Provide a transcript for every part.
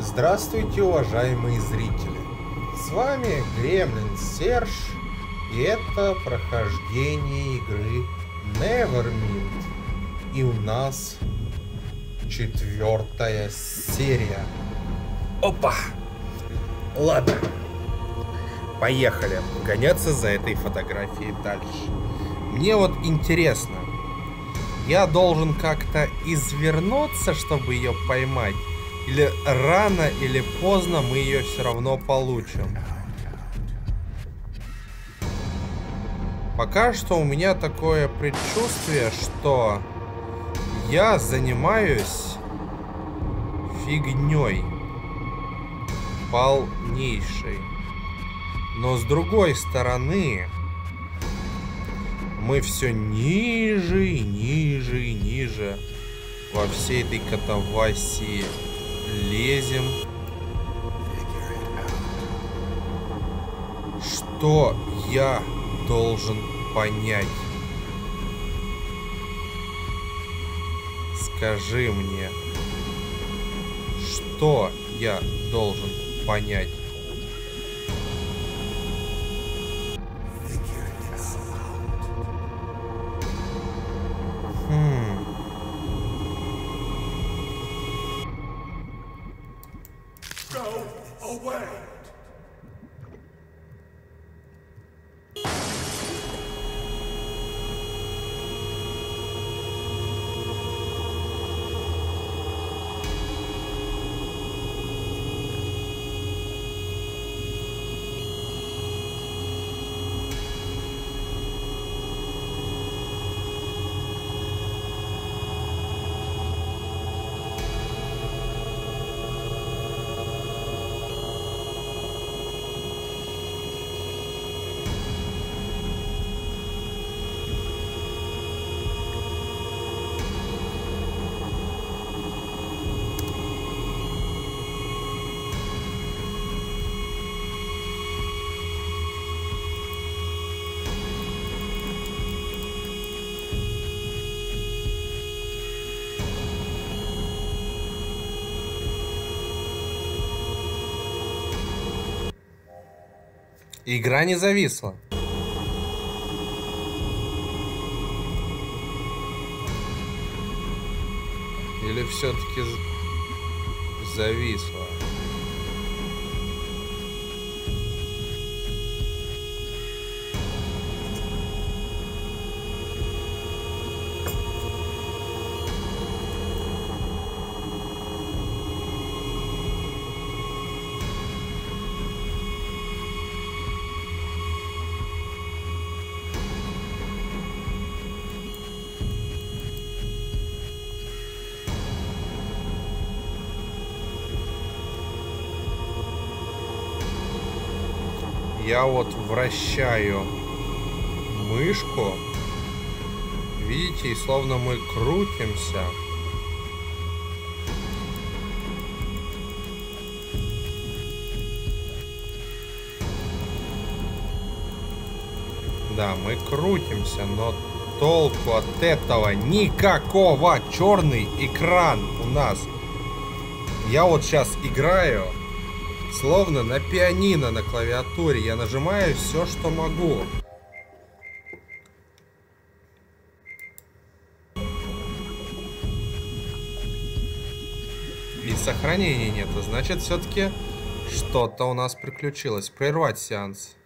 Здравствуйте, уважаемые зрители! С вами Гремлин Серж, и это прохождение игры Nevermind. И у нас четвертая серия. Опа! Ладно, поехали гоняться за этой фотографией дальше. Мне вот интересно, я должен как-то извернуться, чтобы ее поймать? Или рано или поздно мы ее все равно получим. Пока что у меня такое предчувствие, что я занимаюсь фигней полнейшей. Но с другой стороны, мы все ниже и ниже и ниже во всей этой катавасии лезем. Что я должен понять? Скажи мне, что я должен понять? Игра не зависла. Или все-таки зависла? Я вот вращаю мышку, видите, и словно мы крутимся. Да, мы крутимся, но толку от этого никакого. Черный экран у нас. Я вот сейчас играю Словно на пианино на клавиатуре я нажимаю все, что могу. И сохранения нет. Значит, все-таки что-то у нас приключилось. Прервать сеанс.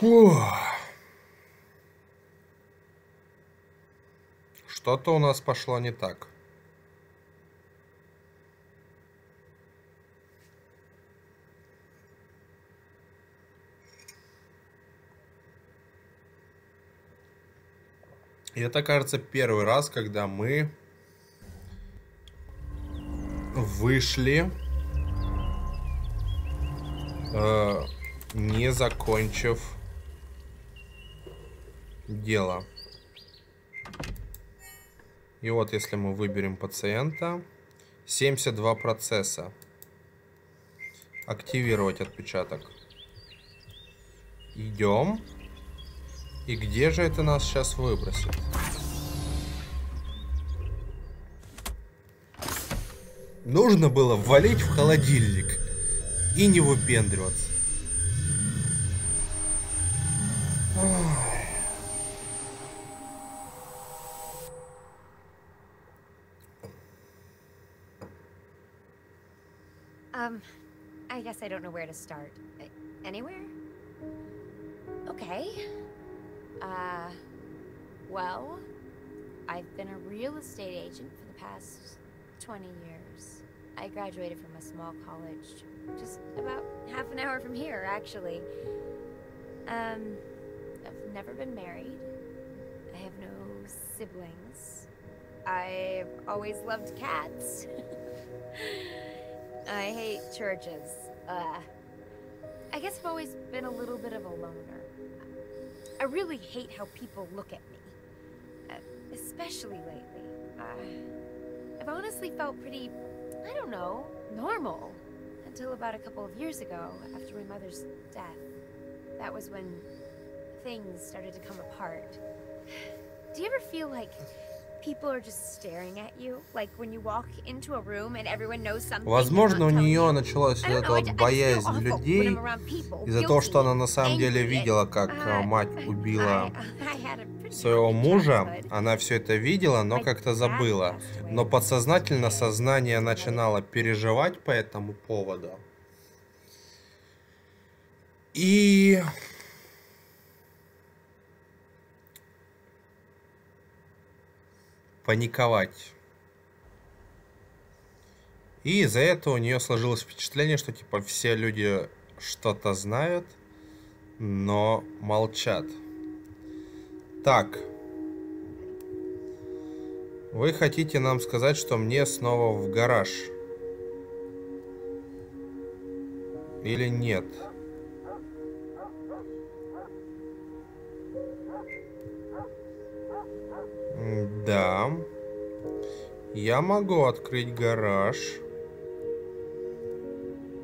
Фух. Что-то у нас пошло не так. И это, кажется, первый раз, когда мы вышли, э, не закончив дело. И вот если мы выберем пациента, 72 процесса. Активировать отпечаток. Идем. И где же это нас сейчас выбросит? Нужно было валить в холодильник и не выпендриваться. Guess I don't know where to start. Anywhere? Okay. Uh, well, I've been a real estate agent for the past 20 years. I graduated from a small college just about half an hour from here, actually. Um, I've never been married. I have no siblings. I've always loved cats. I hate churches. Uh, I guess I've always been a little bit of a loner. I really hate how people look at me. Uh, especially lately. Uh, I've honestly felt pretty, I don't know, normal. Until about a couple of years ago, after my mother's death. That was when things started to come apart. Do you ever feel like people are just staring at you? Like when you walk into a room and everyone knows something. they're Возможно, у нее началась вот эта вот боязнь людей из-за того, что она на самом деле видела, как а, uh, мать убила своего мужа. Она все это видела, но как-то забыла. Но подсознательно 10, сознание начинало переживать по этому поводу. И... Паниковать. И из-за этого у нее сложилось впечатление, что типа все люди что-то знают, но молчат. Так. Вы хотите нам сказать, что мне снова в гараж? Или нет? М, Да. Я могу открыть гараж.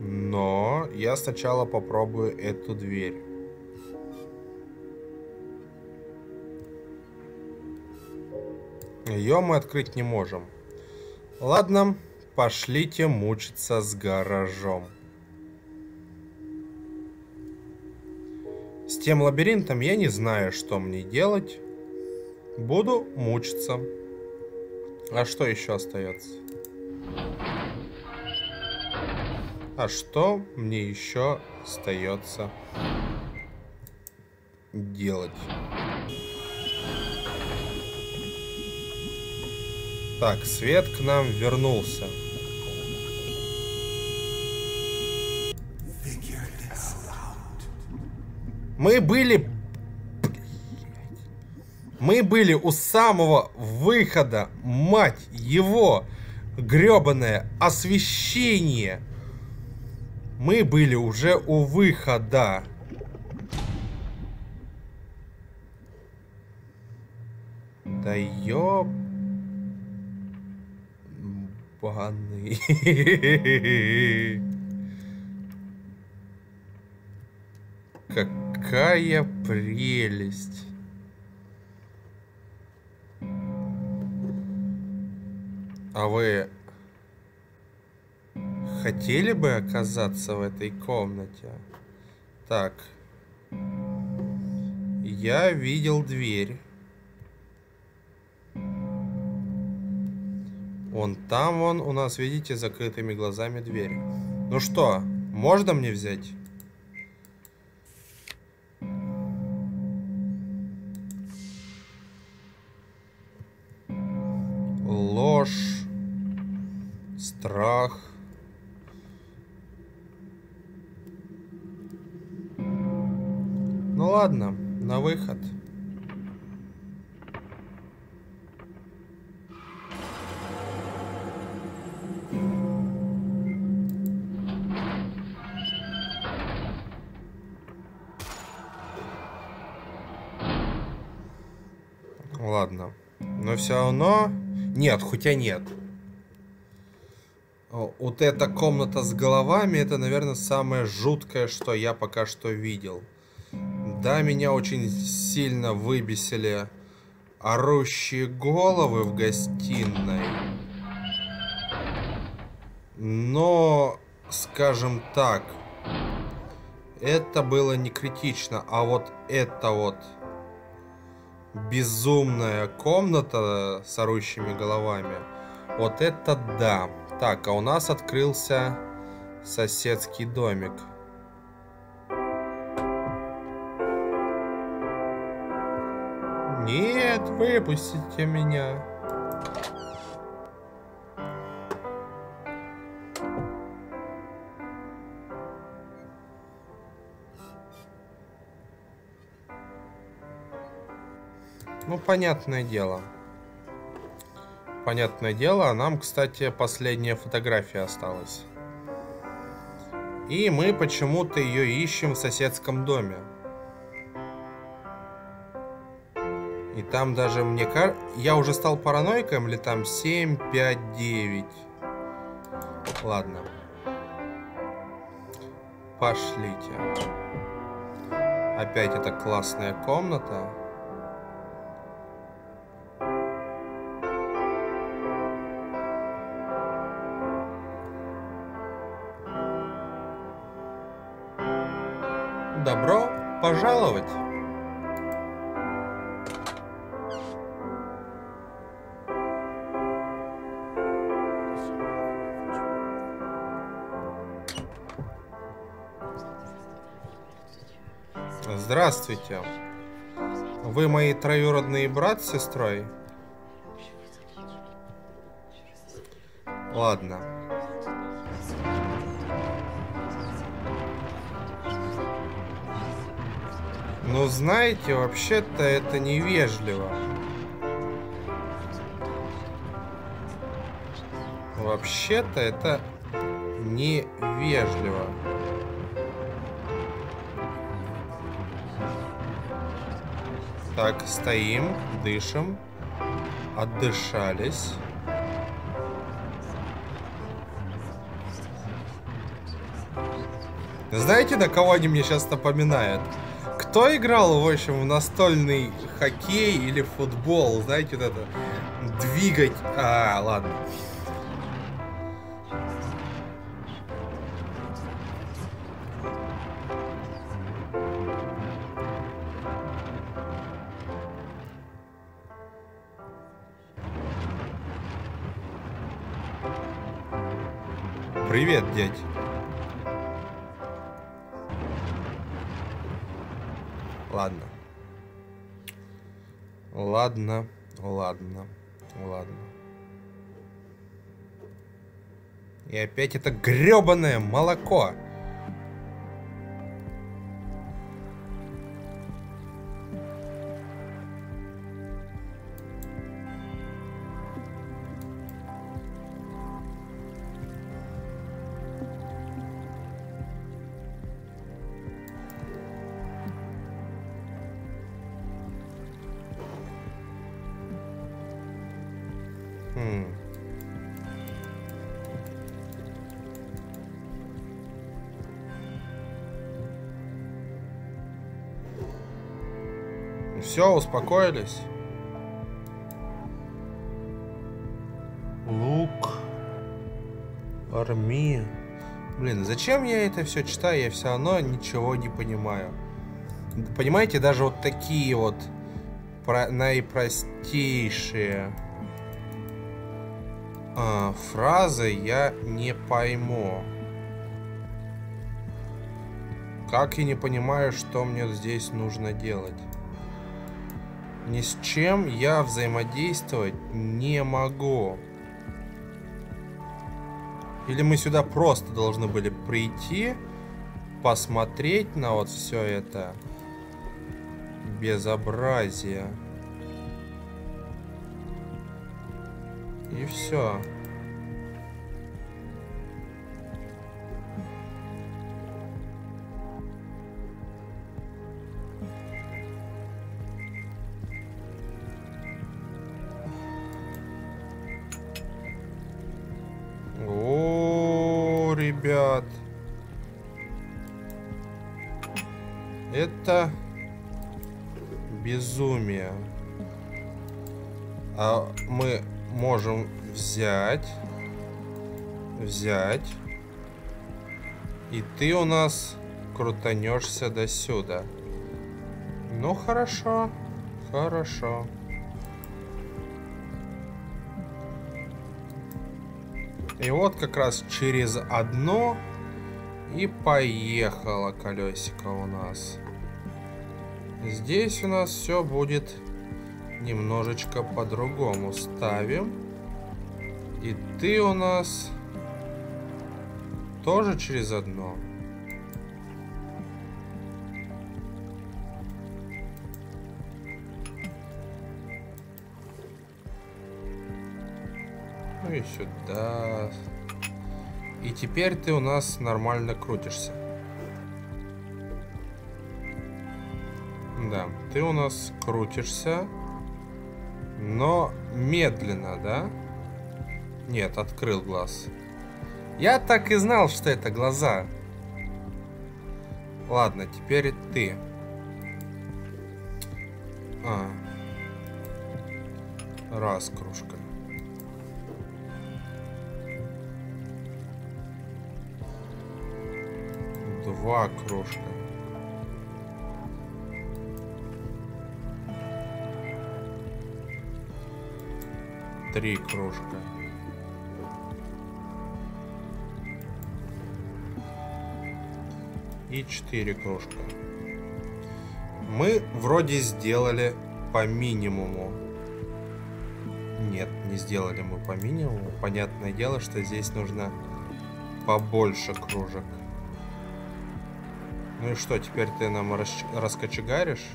Но я сначала попробую эту дверь. Ее мы открыть не можем. Ладно, пошлите мучиться с гаражом. С тем лабиринтом я не знаю, что мне делать. Буду мучиться. А что еще остается? А что мне еще остается делать? Так, свет к нам вернулся. Мы были... Мы были у самого выхода, мать его, гребаное освещение. Мы были уже у выхода. Да ёб... Баны. Какая прелесть. А вы хотели бы оказаться в этой комнате? Так. Я видел дверь. Вон там вон у нас, видите, закрытыми глазами дверь. Ну что, можно мне взять? Ложь. Страх. Ну ладно, на выход. Ладно. Но все равно... Нет, хотя нет. Вот эта комната с головами, это, наверное, самое жуткое, что я пока что видел. Да, меня очень сильно выбесили орущие головы в гостиной. Но, скажем так, это было не критично, а вот это вот безумная комната с орущими головами, вот это да. Так, а у нас открылся соседский домик. Нет, выпустите меня. Ну, понятное дело. Понятное дело, а нам, кстати, последняя фотография осталась. И мы почему-то ее ищем в соседском доме. И там даже мне кажется... Я уже стал параноиком или там 7, 5, 9? Ладно. Пошлите. Опять эта классная комната. Добро пожаловать! Здравствуйте. Вы мои троюродный брат с сестрой? Ладно. Ну, знаете, вообще-то это невежливо. Вообще-то это невежливо. Так, стоим, дышим, отдышались. Знаете, на кого они мне сейчас напоминают? Кто играл, в общем, в настольный хоккей или футбол? Знаете, вот это двигать... А, ладно. Опять это гребаное молоко. Все, успокоились? Лук. Армия. Блин, зачем я это все читаю? Я все равно ничего не понимаю. Понимаете, даже вот такие вот про наипростейшие а, фразы я не пойму. Как я не понимаю, что мне здесь нужно делать. Ни с чем я взаимодействовать не могу. Или мы сюда просто должны были прийти, посмотреть на вот все это безобразие. И все. Взять, взять, и ты у нас крутанешься до сюда. Ну хорошо, хорошо. И вот как раз через одно и поехало колесико у нас. Здесь у нас все будет немножечко по-другому. Ставим. И ты у нас тоже через одно. Ну и сюда. И теперь ты у нас нормально крутишься. Да, ты у нас крутишься, но медленно, да? Нет, открыл глаз. Я так и знал, что это глаза. Ладно, теперь ты. А. Раз кружка. Два кружка. Три кружка. И четыре кружка. Мы вроде сделали по минимуму. Нет, не сделали мы по минимуму. Понятное дело, что здесь нужно побольше кружек. Ну и что, теперь ты нам рас раскочегаришь?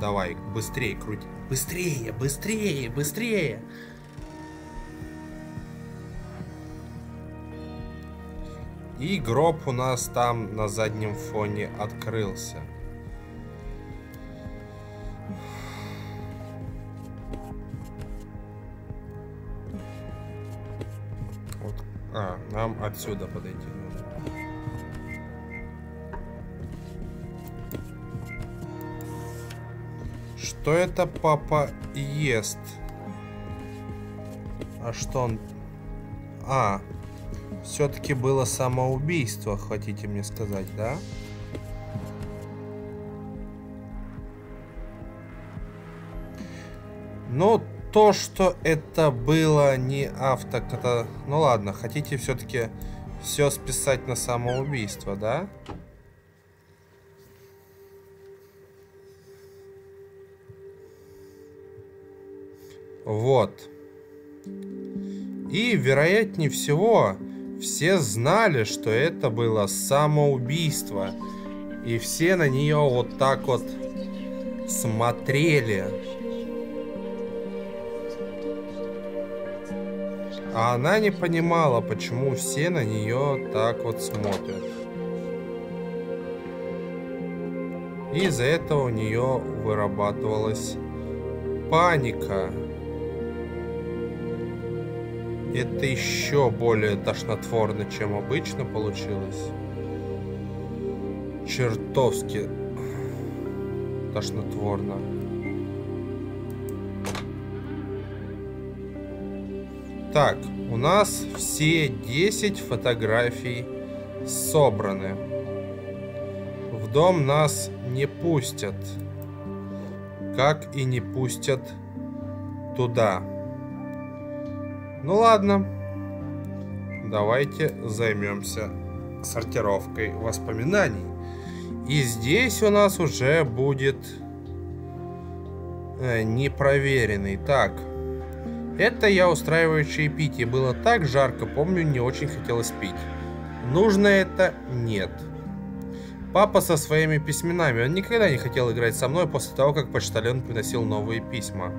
Давай, быстрее крути. Быстрее, быстрее, быстрее. И гроб у нас там на заднем фоне открылся. Вот. А, нам отсюда подойти нужно. Что это папа ест? А что он... А, все-таки было самоубийство, хотите мне сказать, да? Ну, то, что это было не автоката... Ну ладно, хотите все-таки все списать на самоубийство, да? Вот. И, вероятнее всего, все знали, что это было самоубийство. И все на нее вот так вот смотрели. А она не понимала, почему все на нее так вот смотрят. И из-за этого у нее вырабатывалась паника. Это еще более тошнотворно, чем обычно получилось. Чертовски тошнотворно. Так, у нас все 10 фотографий собраны. В дом нас не пустят. Как и не пустят туда. Ну ладно. Давайте займемся сортировкой воспоминаний. И здесь у нас уже будет э, непроверенный. Так. Это я устраиваю чаепитие. Было так жарко, помню, не очень хотелось пить. Нужно это? Нет. Папа со своими письменами. Он никогда не хотел играть со мной после того, как почтальон приносил новые письма.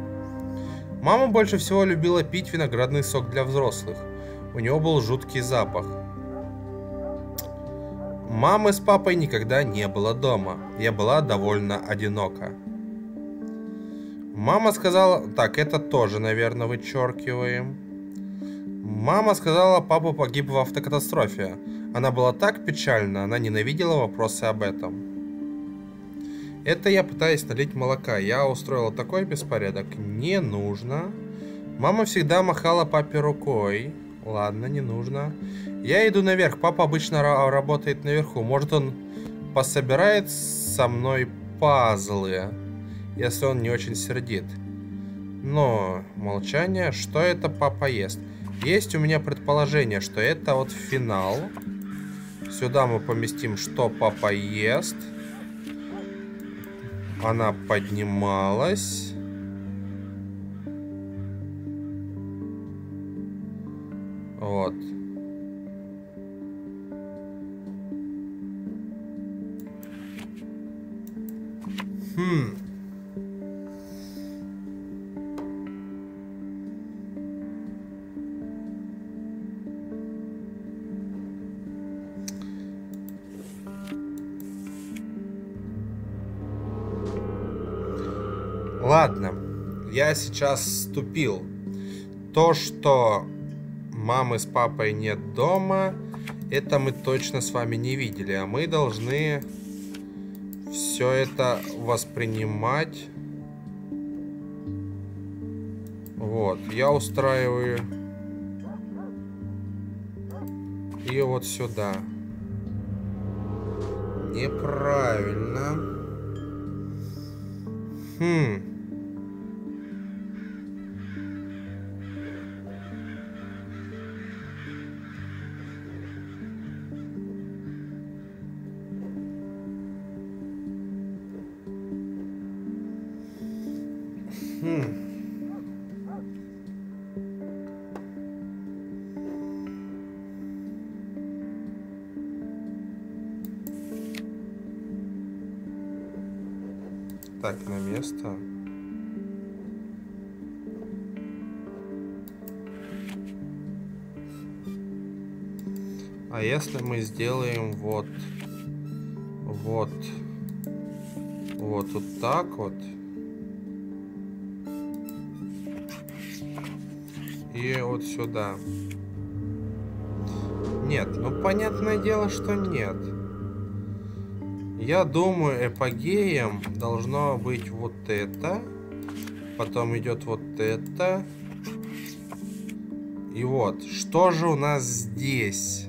Мама больше всего любила пить виноградный сок для взрослых. У него был жуткий запах. Мамы с папой никогда не было дома. Я была довольно одинока. Мама сказала... Так, это тоже, наверное, вычеркиваем. Мама сказала, папа погиб в автокатастрофе. Она была так печальна, она ненавидела вопросы об этом. Это я пытаюсь налить молока. Я устроила такой беспорядок. Не нужно. Мама всегда махала папе рукой. Ладно, не нужно. Я иду наверх. Папа обычно работает наверху. Может, он пособирает со мной пазлы, если он не очень сердит. Но молчание. Что это папа ест? Есть у меня предположение, что это вот финал. Сюда мы поместим, что папа ест. Она поднималась. Вот. Хм. Ладно, я сейчас ступил. То, что мамы с папой нет дома, это мы точно с вами не видели. А мы должны все это воспринимать. Вот, я устраиваю и вот сюда. Неправильно. Хм. Место. А если мы сделаем вот, вот, вот, вот так вот. И вот сюда. Нет, ну понятное дело, что нет. Я думаю, эпогеем должно быть вот это. Потом идет вот это. И вот, что же у нас здесь?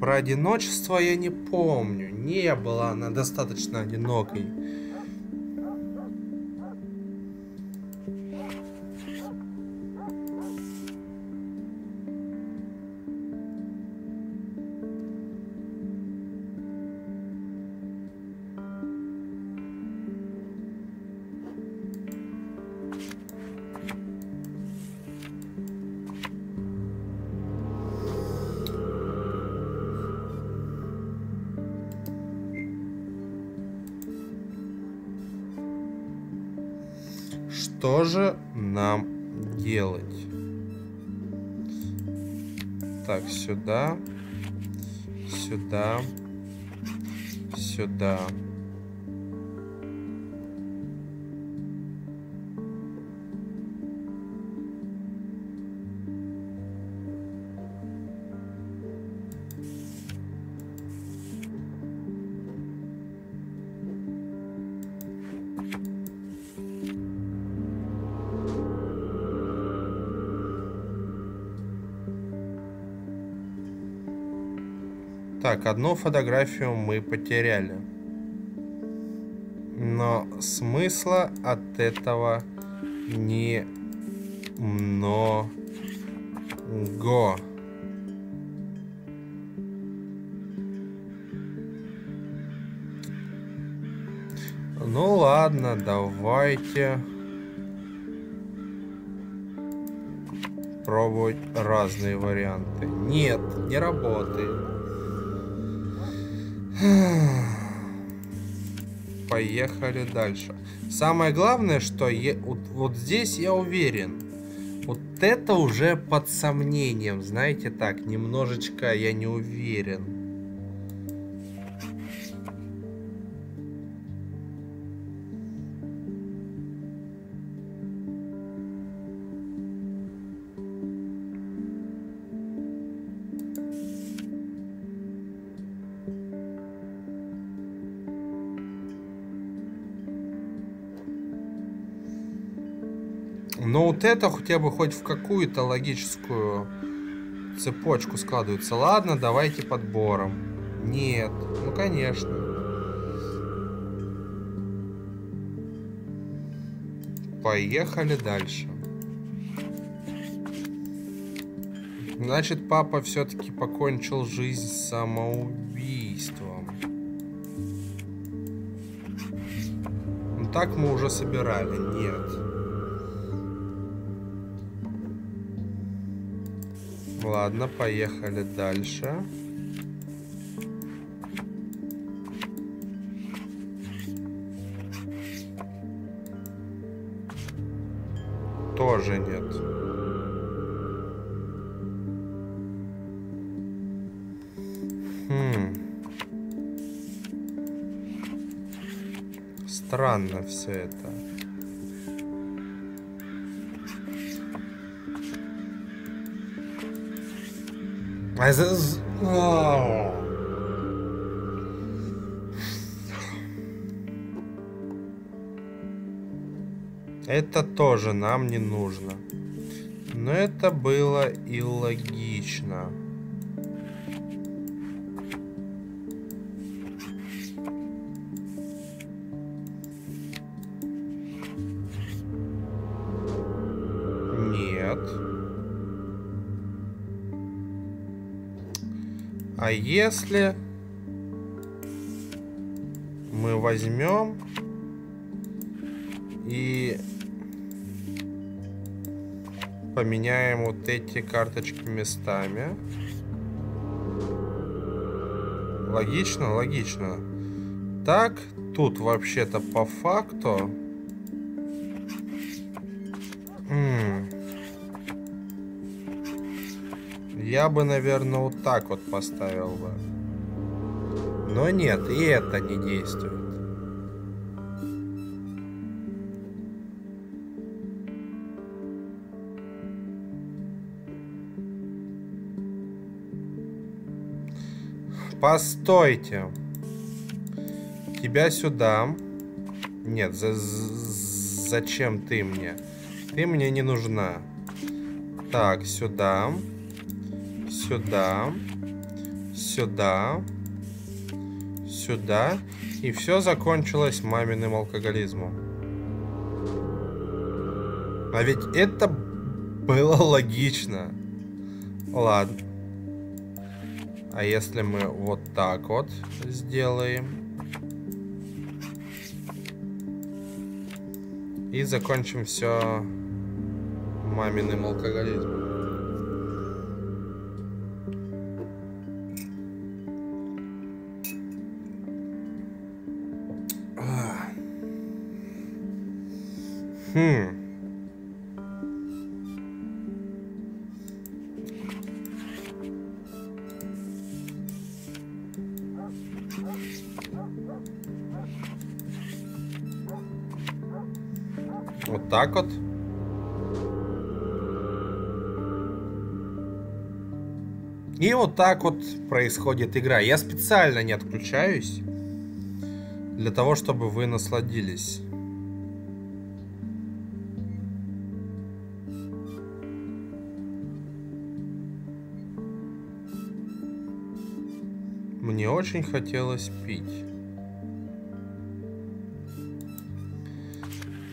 Про одиночество я не помню. Не была она достаточно одинокой. Что же нам делать? Так, сюда, сюда, сюда. Так, одну фотографию мы потеряли. Но смысла от этого не много. Ну ладно, давайте пробовать разные варианты. Нет, не работает. Поехали дальше. Самое главное, что я, вот, вот здесь я уверен. Вот это уже под сомнением, знаете так, немножечко я не уверен. Но вот это хотя бы хоть в какую-то логическую цепочку складывается. Ладно, давайте подбором. Нет, ну конечно. Поехали дальше. Значит, папа все-таки покончил жизнь самоубийством. Ну так мы уже собирали. Нет. Ладно, поехали дальше. Тоже нет. Хм. Странно все это. За- з- Ау. Это тоже нам не нужно. Но это было и логично. Нет. А если мы возьмем и поменяем вот эти карточки местами. Логично, логично. Так, тут вообще-то по факту... Я бы, наверное, вот так вот поставил бы. Но нет, и это не действует. Постойте. Тебя сюда. Нет, за- зачем ты мне? Ты мне не нужна. Так, сюда. Сюда. Сюда. Сюда. И все закончилось маминым алкоголизмом. А ведь это было логично. Ладно. А если мы вот так вот сделаем? И закончим все маминым алкоголизмом. Вот так вот. И вот так вот происходит игра. Я специально не отключаюсь для того, чтобы вы насладились. Мне очень хотелось пить.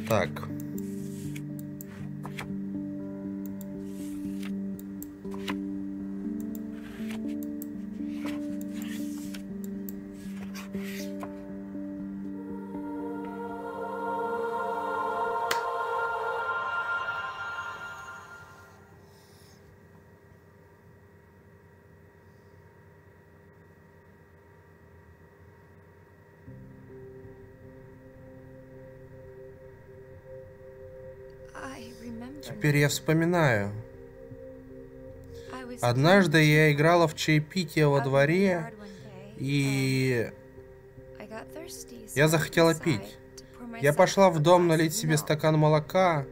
Так. Теперь я вспоминаю. Однажды я играла в чаепитие во дворе, и я захотела пить. Я пошла в дом налить себе стакан молока.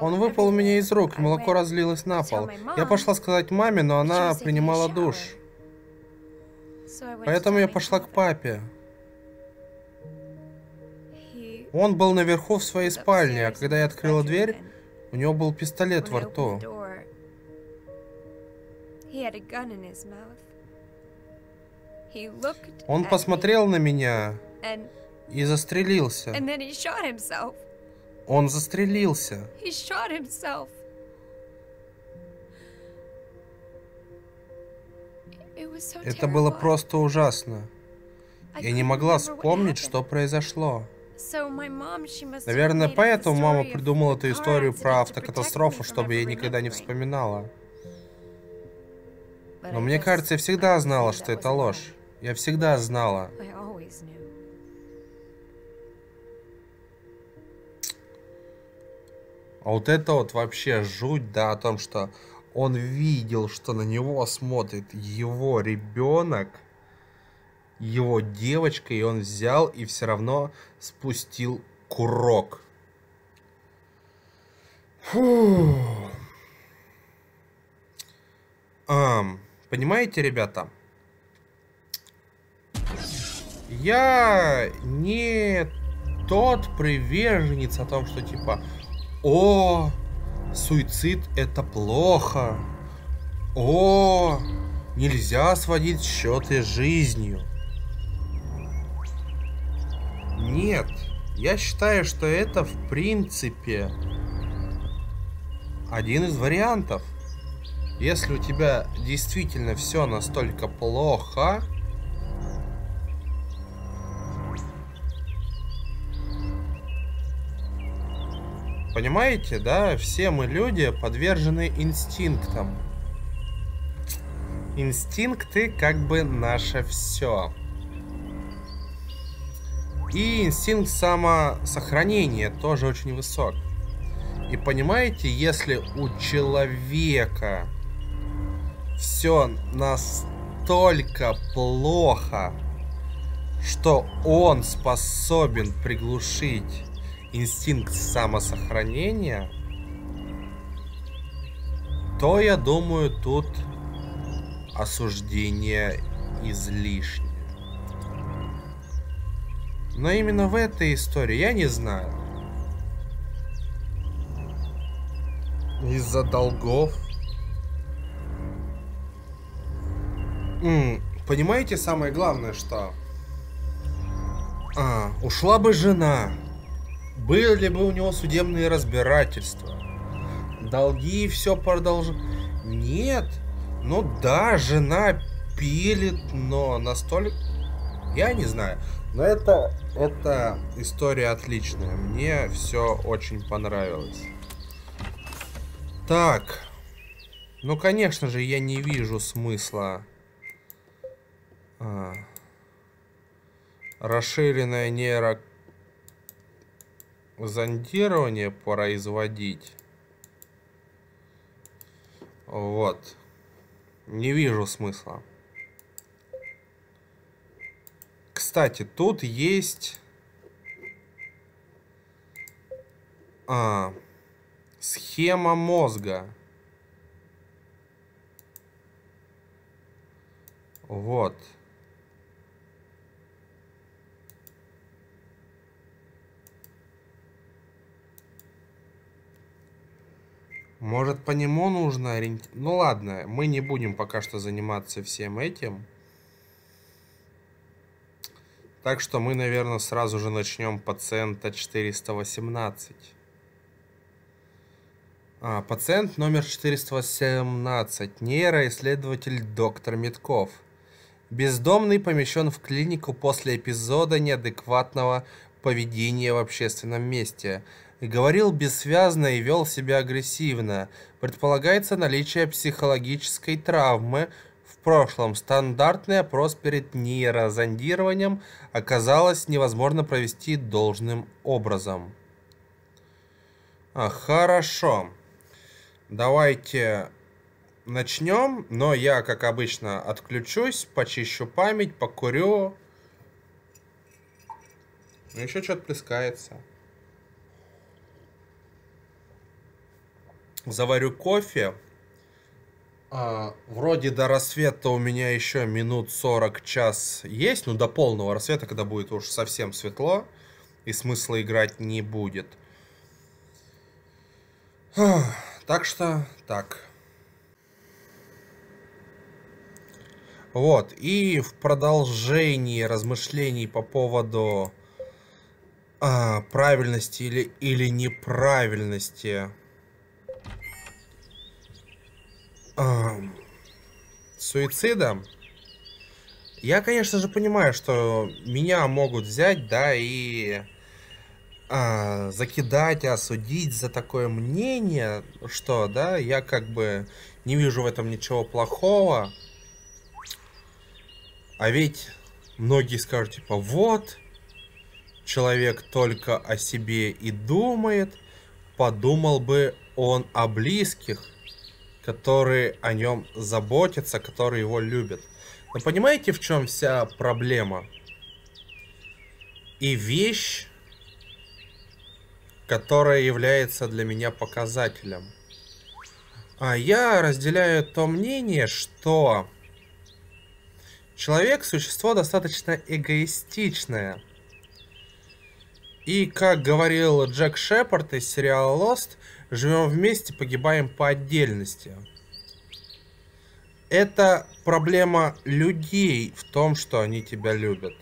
Он выпал у меня из рук, молоко разлилось на пол. Я пошла сказать маме, но она принимала душ. Поэтому я пошла к папе. Он был наверху в своей спальне, а когда я открыла дверь, у него был пистолет во рту. Он посмотрел на меня и застрелился. Он застрелился. Это было просто ужасно. Я не могла вспомнить, что произошло. Наверное, поэтому мама придумала эту историю про автокатастрофу, чтобы я никогда не вспоминала. Но мне кажется, я всегда знала, что это ложь. Я всегда знала. А вот это вот вообще жуть, да, о том, что он видел, что на него смотрит его ребенок, его девочка, и он взял и все равно спустил курок. Фу. Um, понимаете, ребята? Я не тот приверженец о том, что типа о, суицид это плохо. О, нельзя сводить счеты с жизнью. Нет, я считаю, что это в принципе один из вариантов. Если у тебя действительно все настолько плохо, Понимаете, да? Все мы люди подвержены инстинктам. Инстинкты как бы наше все. И инстинкт самосохранения тоже очень высок. И понимаете, если у человека все настолько плохо, что он способен приглушить инстинкт самосохранения, то, я думаю, тут осуждение излишнее. Но именно в этой истории я не знаю. Из-за долгов. М -м, понимаете, самое главное, что... А, ушла бы жена, были бы у него судебные разбирательства. Долги и все продолжат. Нет. Ну да, жена пилит, но настолько... Я не знаю. Но это, это история отличная. Мне все очень понравилось. Так. Ну, конечно же, я не вижу смысла... А, расширенная нейро зондирование производить. Вот. Не вижу смысла. Кстати, тут есть... А, схема мозга. Вот. Может, по нему нужно ориентироваться? Ну ладно, мы не будем пока что заниматься всем этим. Так что мы, наверное, сразу же начнем пациента 418. А, пациент номер 418. Нейроисследователь доктор Митков. Бездомный помещен в клинику после эпизода неадекватного поведения в общественном месте – говорил бессвязно и вел себя агрессивно. Предполагается наличие психологической травмы. Прошлом стандартный опрос перед нейрозондированием оказалось невозможно провести должным образом. А, хорошо. Давайте начнем, но я, как обычно, отключусь, почищу память, покурю. Ну, еще что-то плескается. заварю кофе. А, вроде до рассвета у меня еще минут 40 час есть, ну до полного рассвета, когда будет уж совсем светло. и смысла играть не будет. Так что, так. Вот, и в продолжении размышлений по поводу а, правильности или, или неправильности а, суицида, я, конечно же, понимаю, что меня могут взять, да, и а, закидать, осудить за такое мнение, что, да, я как бы не вижу в этом ничего плохого. А ведь многие скажут, типа, вот, человек только о себе и думает, подумал бы он о близких, которые о нем заботятся, которые его любят. Но понимаете, в чем вся проблема? И вещь, которая является для меня показателем. А я разделяю то мнение, что человек существо достаточно эгоистичное. И, как говорил Джек Шепард из сериала Lost, живем вместе, погибаем по отдельности. Это проблема людей в том, что они тебя любят.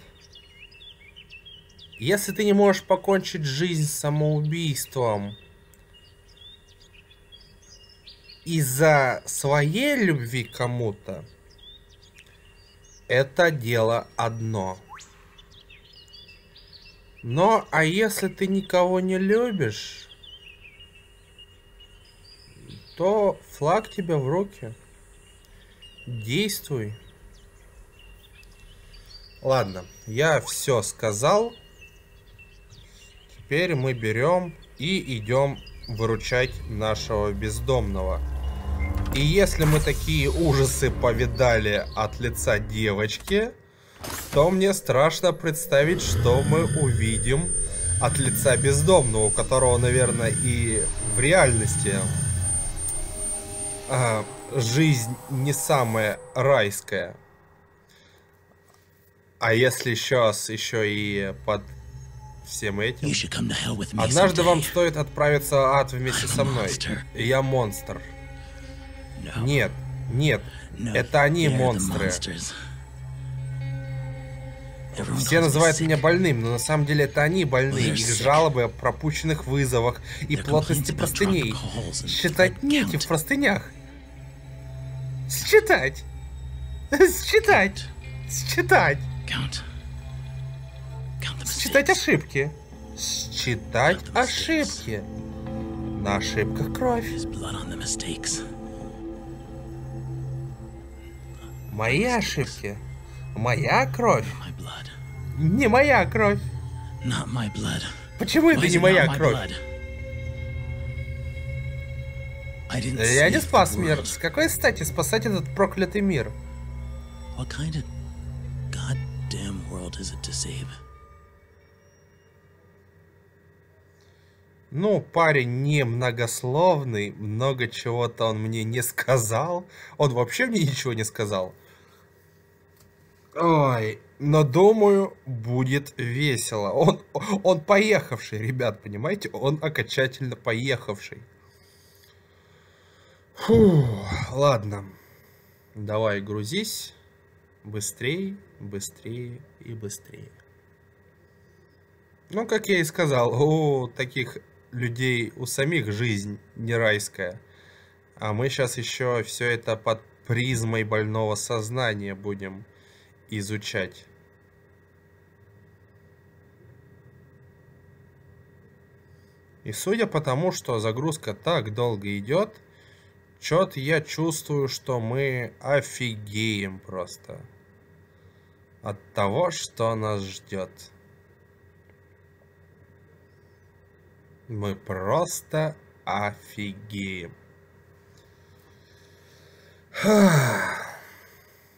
Если ты не можешь покончить жизнь самоубийством из-за своей любви кому-то, это дело одно. Но, а если ты никого не любишь, то флаг тебе в руки. Действуй. Ладно, я все сказал. Теперь мы берем и идем выручать нашего бездомного. И если мы такие ужасы повидали от лица девочки, то мне страшно представить, что мы увидим от лица бездомного, у которого, наверное, и в реальности а, жизнь не самая райская. А если сейчас еще и под всем этим... Однажды вам стоит отправиться в ад вместе со мной. Я монстр. Нет, нет, это они монстры. Все называют меня больным, но на самом деле это они больные. Их жалобы о пропущенных вызовах и плотности простыней. Считать нити в простынях. Считать. Считать. Считать. Считать ошибки. Считать ошибки. На ошибках кровь. Мои ошибки. Моя кровь. Не моя кровь. Почему это не моя кровь? Я не спас мир. С какой стати спасать этот проклятый мир? Ну, парень не многословный, много чего-то он мне не сказал. Он вообще мне ничего не сказал. Ой, но думаю, будет весело. Он, он поехавший, ребят, понимаете? Он окончательно поехавший. Фу, ладно. Давай, грузись. Быстрее, быстрее и быстрее. Ну, как я и сказал, у таких людей, у самих жизнь не райская. А мы сейчас еще все это под призмой больного сознания будем изучать. И судя по тому, что загрузка так долго идет, чё-то я чувствую, что мы офигеем просто от того, что нас ждет. Мы просто офигеем.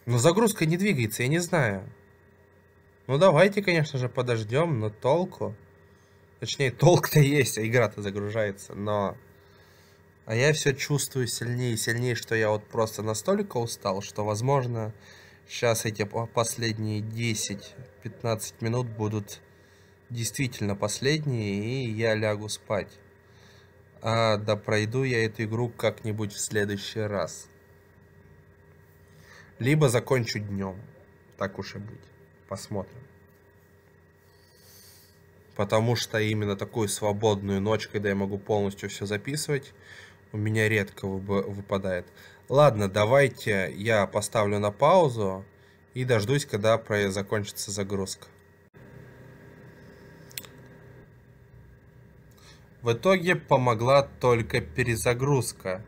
Но загрузка не двигается, я не знаю. Ну давайте, конечно же, подождем, но толку. Точнее, толк-то есть, а игра-то загружается, но... А я все чувствую сильнее и сильнее, что я вот просто настолько устал, что, возможно, сейчас эти последние 10-15 минут будут действительно последние, и я лягу спать. А да пройду я эту игру как-нибудь в следующий раз. Либо закончу днем. Так уж и быть. Посмотрим. Потому что именно такую свободную ночь, когда я могу полностью все записывать, у меня редко выпадает. Ладно, давайте я поставлю на паузу и дождусь, когда закончится загрузка. В итоге помогла только перезагрузка.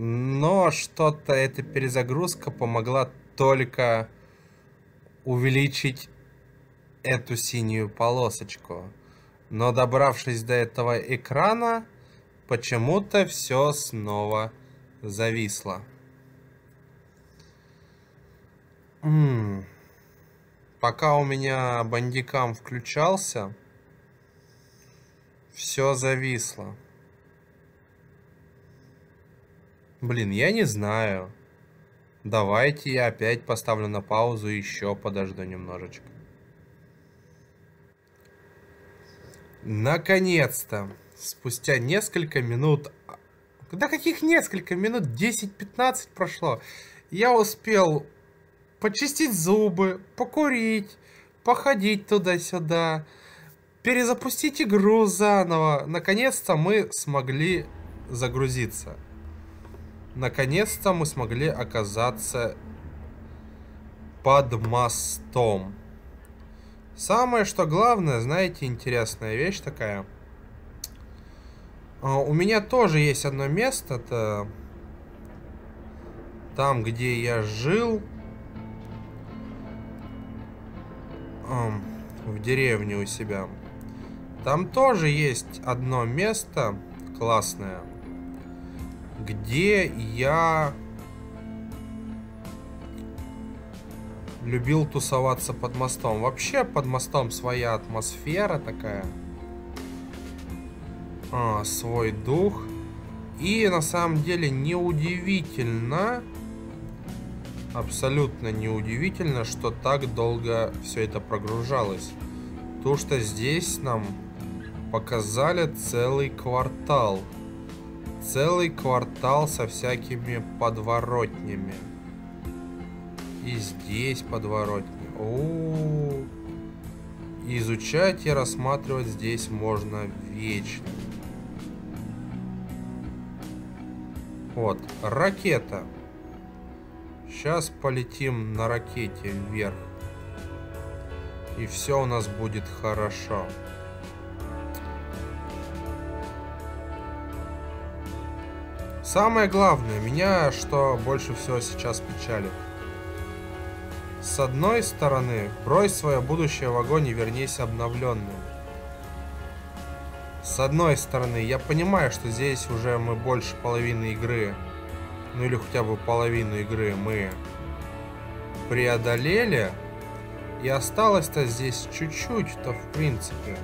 Но что-то эта перезагрузка помогла только увеличить эту синюю полосочку. Но добравшись до этого экрана, почему-то все снова зависло. М -м. Пока у меня бандикам включался, все зависло. Блин, я не знаю. Давайте я опять поставлю на паузу и еще подожду немножечко. Наконец-то, спустя несколько минут... Да каких несколько минут? 10-15 прошло. Я успел почистить зубы, покурить, походить туда-сюда, перезапустить игру заново. Наконец-то мы смогли загрузиться. Наконец-то мы смогли оказаться под мостом. Самое, что главное, знаете, интересная вещь такая. А, у меня тоже есть одно место, это там, где я жил, в деревне у себя. Там тоже есть одно место классное, где я любил тусоваться под мостом. Вообще под мостом своя атмосфера такая. А, свой дух. И на самом деле неудивительно, абсолютно неудивительно, что так долго все это прогружалось. То, что здесь нам показали целый квартал. Целый квартал со всякими подворотнями. И здесь подворотни. О. Изучать и рассматривать здесь можно вечно. Вот, ракета. Сейчас полетим на ракете вверх. И все у нас будет хорошо. Самое главное, меня что больше всего сейчас печалит. С одной стороны, брось свое будущее в огонь и вернись обновленным. С одной стороны, я понимаю, что здесь уже мы больше половины игры, ну или хотя бы половину игры мы преодолели, и осталось-то здесь чуть-чуть-то в принципе.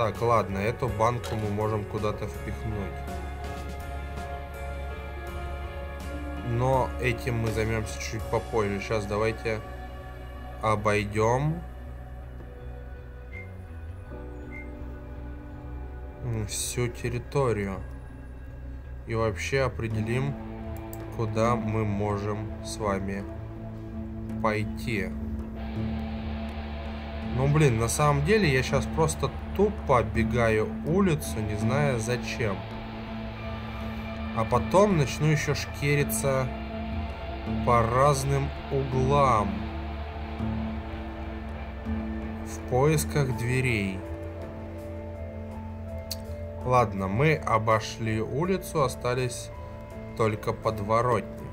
Так, ладно, эту банку мы можем куда-то впихнуть. Но этим мы займемся чуть попозже. Сейчас давайте обойдем. всю территорию. И вообще определим, куда мы можем с вами пойти. Ну, блин, на самом деле я сейчас просто тупо оббегаю улицу, не зная зачем. А потом начну еще шкериться по разным углам. В поисках дверей. Ладно, мы обошли улицу, остались только подворотни.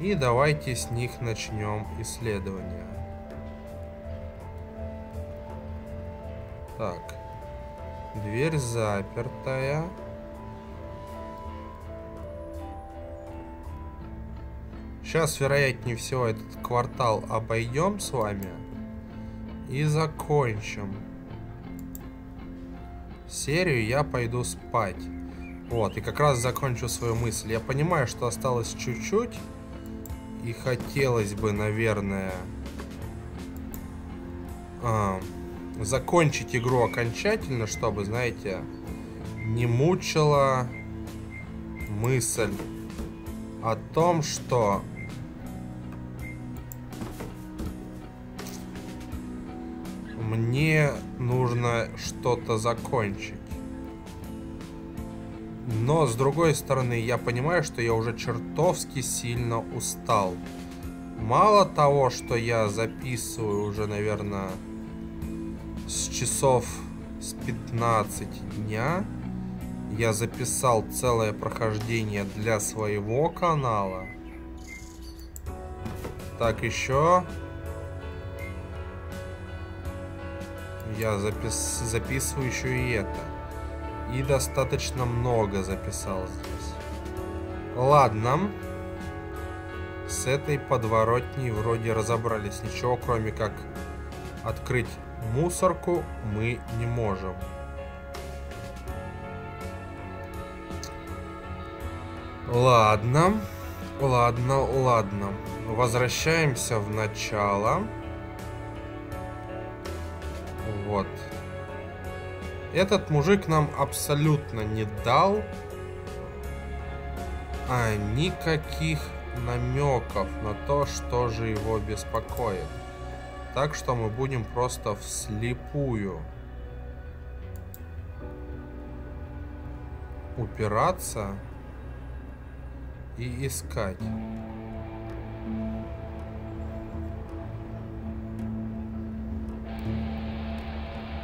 И давайте с них начнем исследование. Так. Дверь запертая. Сейчас, вероятнее всего, этот квартал обойдем с вами. И закончим. Серию я пойду спать. Вот, и как раз закончу свою мысль. Я понимаю, что осталось чуть-чуть. И хотелось бы, наверное, а, закончить игру окончательно, чтобы, знаете, не мучила мысль о том, что мне нужно что-то закончить. Но, с другой стороны, я понимаю, что я уже чертовски сильно устал. Мало того, что я записываю уже, наверное, с часов с 15 дня, я записал целое прохождение для своего канала. Так, еще я запис записываю еще и это. И достаточно много записал здесь. Ладно. С этой подворотней вроде разобрались. Ничего, кроме как открыть мусорку, мы не можем. Ладно. Ладно, ладно. Возвращаемся в начало. Вот. Этот мужик нам абсолютно не дал а, никаких намеков на то, что же его беспокоит. Так что мы будем просто вслепую упираться и искать.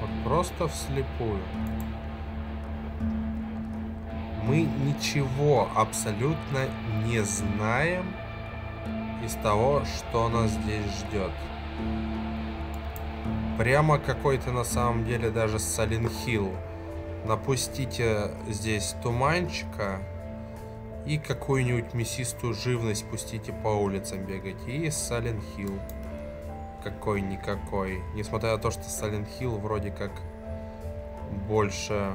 Вот просто вслепую. Мы ничего абсолютно не знаем из того, что нас здесь ждет. Прямо какой-то на самом деле даже Салин Хилл. Напустите здесь туманчика и какую-нибудь мясистую живность пустите по улицам бегать. И Сален Хилл какой-никакой. Несмотря на то, что Hill вроде как больше...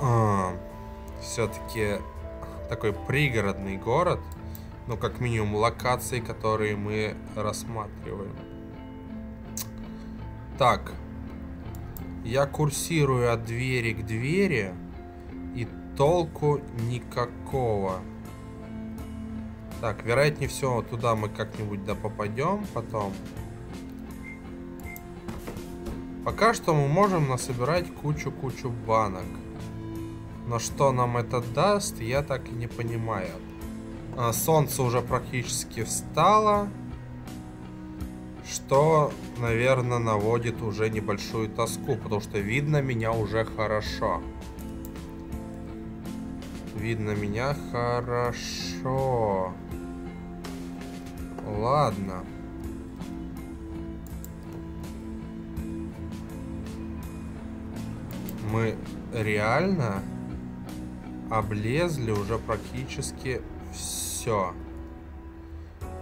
А, Все-таки такой пригородный город. Ну, как минимум, локации, которые мы рассматриваем. Так. Я курсирую от двери к двери. И толку никакого. Так, вероятнее всего, туда мы как-нибудь да попадем потом. Пока что мы можем насобирать кучу-кучу банок. Но что нам это даст, я так и не понимаю. А, солнце уже практически встало. Что, наверное, наводит уже небольшую тоску, потому что видно меня уже хорошо. Видно меня хорошо. Ладно. Мы реально облезли уже практически все.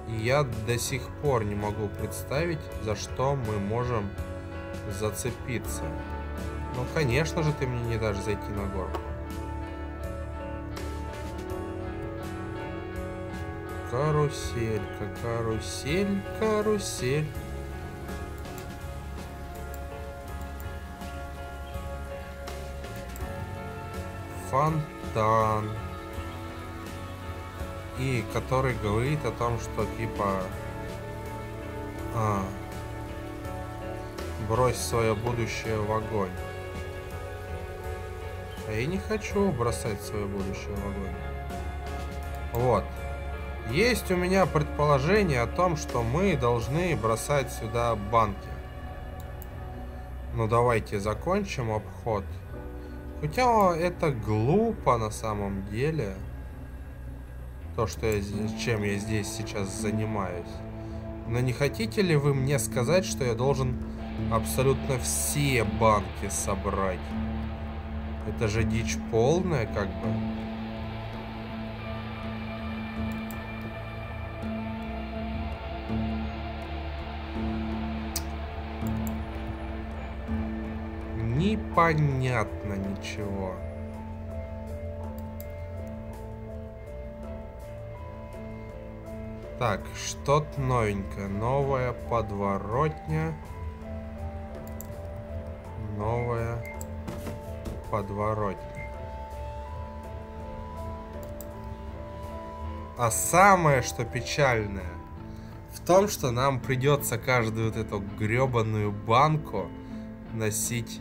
И я до сих пор не могу представить, за что мы можем зацепиться. Ну, конечно же, ты мне не дашь зайти на горку. Каруселька, карусель, карусель. Фонтан. И который говорит о том, что типа... А, брось свое будущее в огонь. А я не хочу бросать свое будущее в огонь. Вот. Есть у меня предположение о том, что мы должны бросать сюда банки. Ну давайте закончим обход. Хотя это глупо на самом деле. То, что я, чем я здесь сейчас занимаюсь. Но не хотите ли вы мне сказать, что я должен абсолютно все банки собрать? Это же дичь полная, как бы. непонятно ничего. Так, что-то новенькое. Новая подворотня. Новая подворотня. А самое, что печальное, в том, что нам придется каждую вот эту гребаную банку носить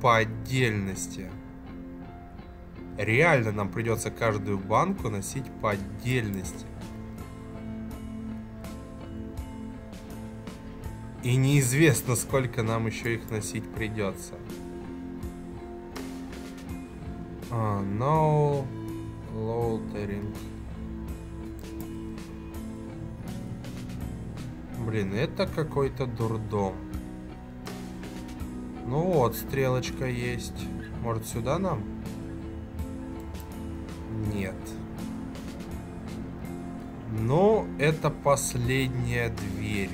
по отдельности. Реально нам придется каждую банку носить по отдельности. И неизвестно, сколько нам еще их носить придется. А, no loadering. Блин, это какой-то дурдом. Ну вот, стрелочка есть. Может, сюда нам? Нет. Ну, это последняя дверь.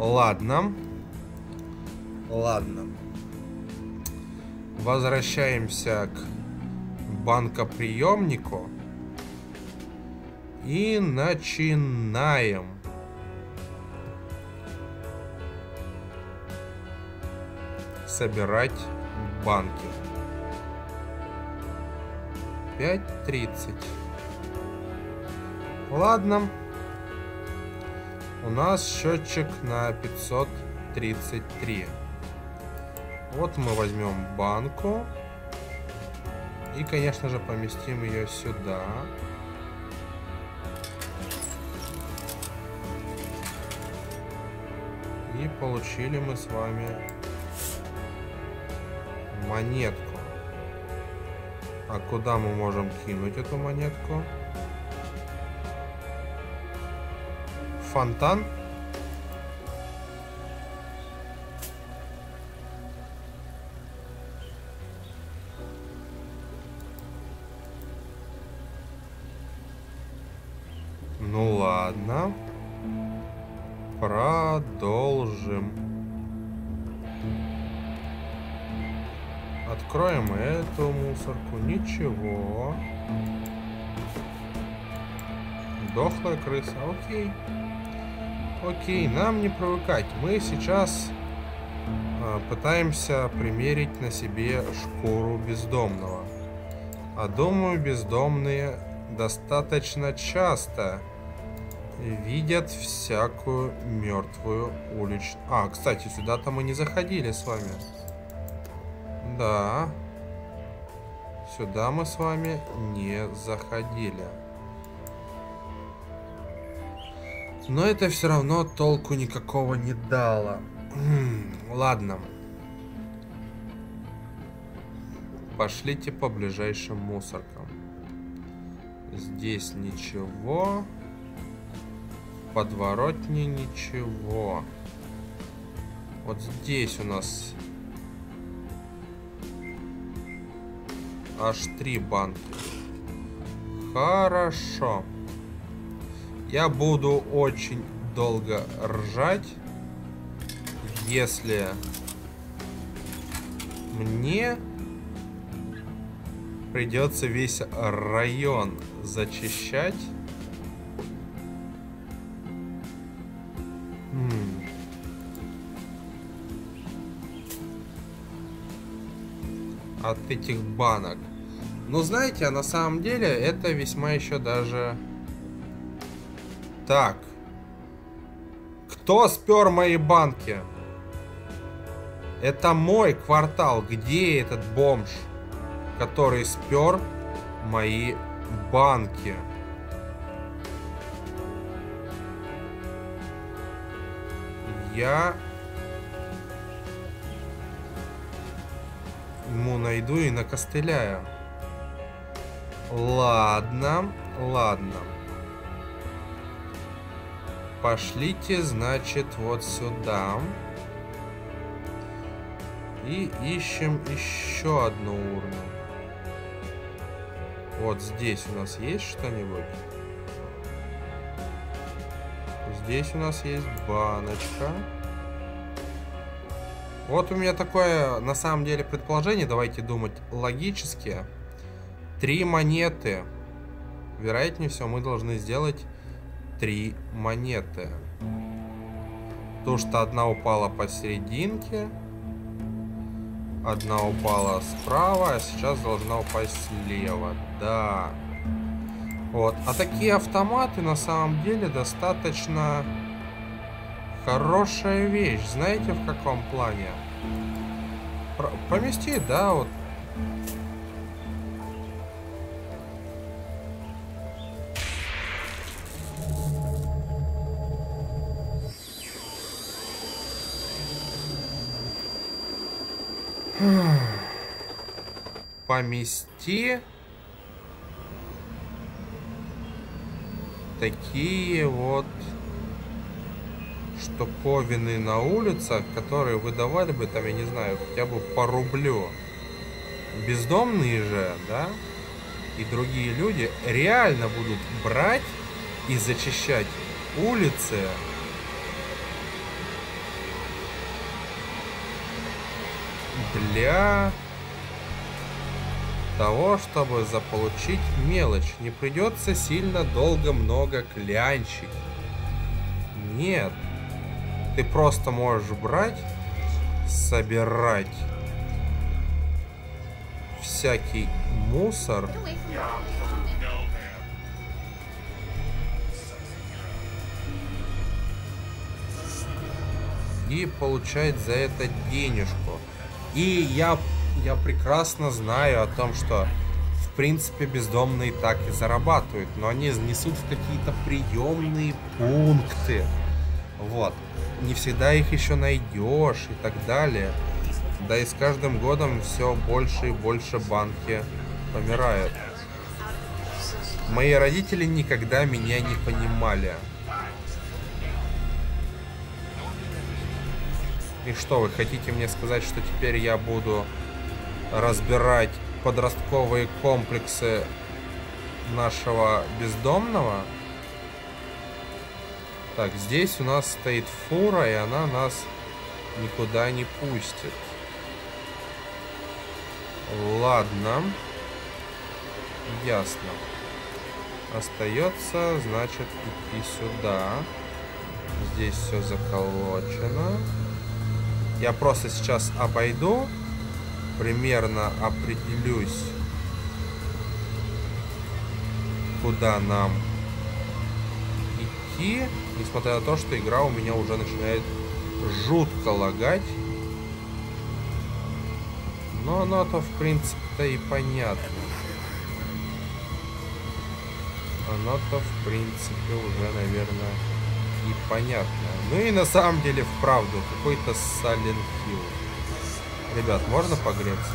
Ладно. Ладно. Возвращаемся к банкоприемнику. И начинаем. Собирать банки. 5.30. Ладно. У нас счетчик на 533. Вот мы возьмем банку. И, конечно же, поместим ее сюда. И получили мы с вами монетку. А куда мы можем кинуть эту монетку? Фонтан. Ну ладно. Продолжим. Откроем эту мусорку. Ничего. Дохлая крыса. Окей. Окей, нам не привыкать. Мы сейчас э, пытаемся примерить на себе шкуру бездомного. А думаю, бездомные достаточно часто видят всякую мертвую уличную... А, кстати, сюда-то мы не заходили с вами. Да. Сюда мы с вами не заходили. Но это все равно толку никакого не дало. Ладно. Пошлите по ближайшим мусоркам. Здесь ничего. В подворотне ничего. Вот здесь у нас аж три банки. Хорошо. Я буду очень долго ржать, если мне придется весь район зачищать. От этих банок. Ну, знаете, а на самом деле это весьма еще даже... Так. Кто спер мои банки? Это мой квартал. Где этот бомж, который спер мои банки? Я ему найду и накостыляю. Ладно, ладно. Пошлите, значит, вот сюда. И ищем еще одну урну. Вот здесь у нас есть что-нибудь? Здесь у нас есть баночка. Вот у меня такое, на самом деле, предположение. Давайте думать логически. Три монеты. вероятнее всего, мы должны сделать три монеты. То, что одна упала посерединке, одна упала справа, а сейчас должна упасть слева. Да. Вот. А такие автоматы на самом деле достаточно хорошая вещь. Знаете, в каком плане? Про помести, да, вот помести такие вот штуковины на улицах, которые выдавали бы там, я не знаю, хотя бы по рублю. Бездомные же, да, и другие люди реально будут брать и зачищать улицы для того, чтобы заполучить мелочь. Не придется сильно долго много клянчить. Нет. Ты просто можешь брать, собирать всякий мусор. И получать за это денежку. И я, я прекрасно знаю о том, что в принципе бездомные так и зарабатывают, но они несут в какие-то приемные пункты. Вот. Не всегда их еще найдешь и так далее. Да и с каждым годом все больше и больше банки помирают. Мои родители никогда меня не понимали. И что, вы хотите мне сказать, что теперь я буду разбирать подростковые комплексы нашего бездомного? Так, здесь у нас стоит фура, и она нас никуда не пустит. Ладно. Ясно. Остается, значит, идти сюда. Здесь все заколочено. Я просто сейчас обойду, примерно определюсь, куда нам идти, несмотря на то, что игра у меня уже начинает жутко лагать. Но оно-то, в принципе-то, и понятно. Оно-то, в принципе, уже, наверное, и понятно. Ну и на самом деле, вправду, какой-то Silent Hill. Ребят, можно погреться?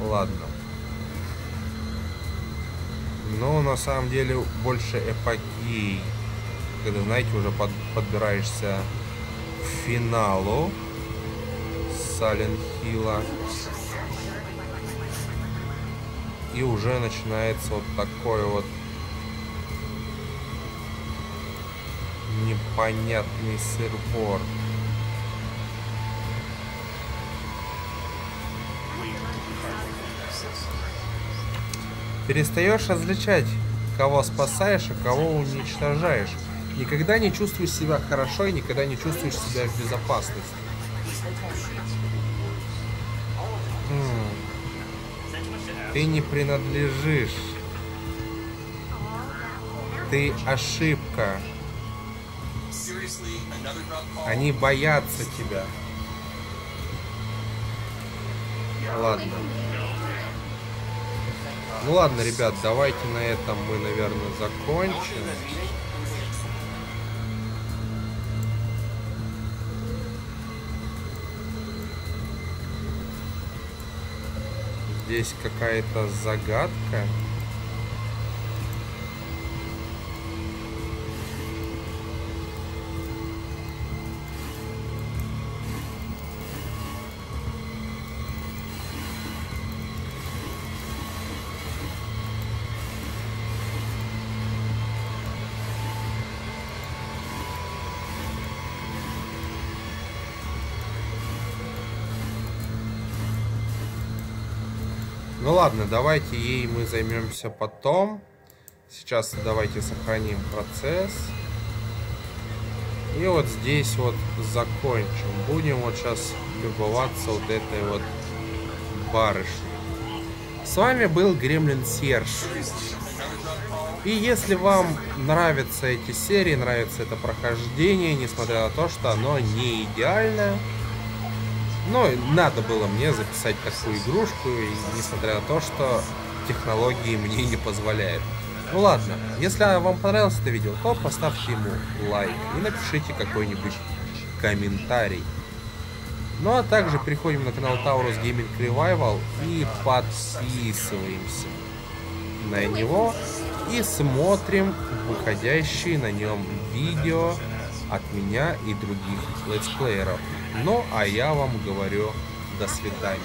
Ладно. Но на самом деле больше эпогей. Когда, знаете, уже под, подбираешься к финалу Silent Hill. И уже начинается вот такой вот непонятный сырбор. Перестаешь различать, кого спасаешь, а кого уничтожаешь. Никогда не чувствуешь себя хорошо и никогда не чувствуешь себя в безопасности. Ты не принадлежишь. Ты ошибка. Они боятся тебя. Ладно. Ну ладно, ребят, давайте на этом мы, наверное, закончим. Здесь какая-то загадка. Давайте ей мы займемся потом. Сейчас давайте сохраним процесс. И вот здесь вот закончим. Будем вот сейчас любоваться вот этой вот барышней. С вами был Гремлин Серж. И если вам нравятся эти серии, нравится это прохождение, несмотря на то, что оно не идеальное, но надо было мне записать такую игрушку, и несмотря на то, что технологии мне не позволяют. Ну ладно, если вам понравилось это видео, то поставьте ему лайк и напишите какой-нибудь комментарий. Ну а также переходим на канал Taurus Gaming Revival и подписываемся на него и смотрим выходящие на нем видео от меня и других летсплееров. Ну а я вам говорю до свидания.